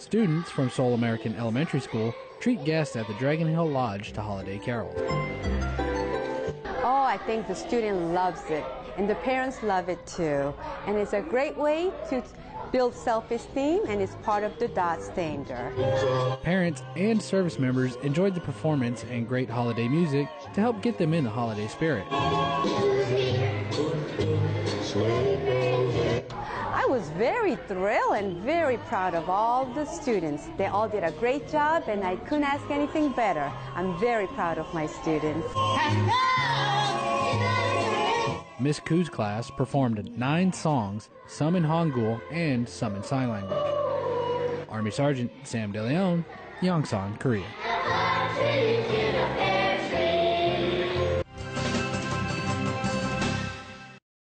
Students from Seoul American Elementary School treat guests at the Dragon Hill Lodge to holiday carols. Oh, I think the student loves it, and the parents love it too. And it's a great way to build self-esteem, and it's part of the dot standard. Parents and service members enjoyed the performance and great holiday music to help get them in the holiday spirit. Was very thrilled and very proud of all the students. They all did a great job, and I couldn't ask anything better. I'm very proud of my students. Miss Koo's class performed nine songs, some in Hangul and some in sign language. Army Sergeant Sam DeLeon, Yongsan, Korea.